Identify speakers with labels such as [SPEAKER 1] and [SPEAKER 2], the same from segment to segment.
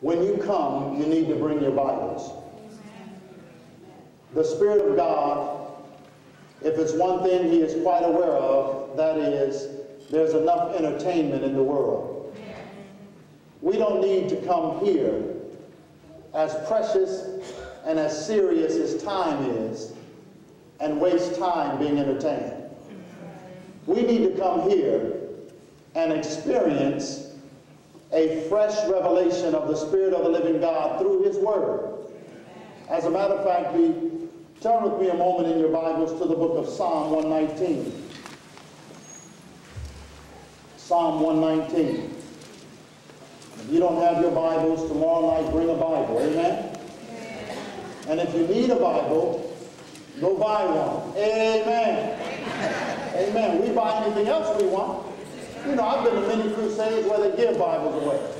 [SPEAKER 1] When you come, you need to bring your Bibles. The Spirit of God, if it's one thing He is quite aware of, that is, there's enough entertainment in the world. We don't need to come here as precious and as serious as time is and waste time being entertained. We need to come here and experience a fresh revelation of the Spirit of the living God through His Word. As a matter of fact, we turn with me a moment in your Bibles to the book of Psalm 119. Psalm 119. If you don't have your Bibles, tomorrow night bring a Bible. Amen? And if you need a Bible, go buy one. Amen. Amen. We buy anything else we want. You know, I've been to many crusades where they give Bibles away.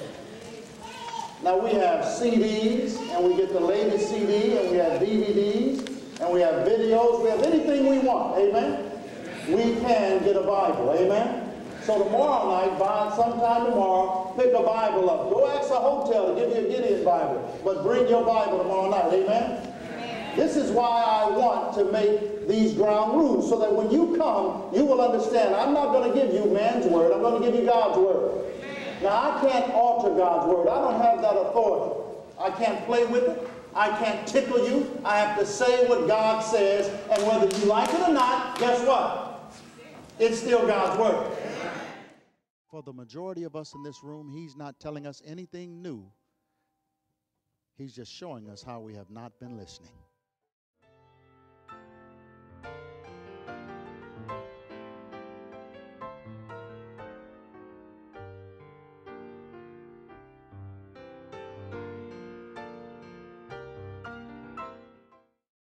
[SPEAKER 1] Now we have CDs, and we get the latest CD, and we have DVDs, and we have videos. We have anything we want. Amen. We can get a Bible. Amen. So tomorrow night, buy sometime tomorrow, pick a Bible up. Go ask a hotel to give you a Gideon Bible, but bring your Bible tomorrow night. Amen? This is why I want to make these ground rules, so that when you come, you will understand. I'm not going to give you man's word. I'm going to give you God's word. Now, I can't alter God's word. I don't have that authority. I can't play with it. I can't tickle you. I have to say what God says, and whether you like it or not, guess what? It's still God's word. For the majority of us in this room, He's not telling us anything new. He's just showing us how we have not been listening.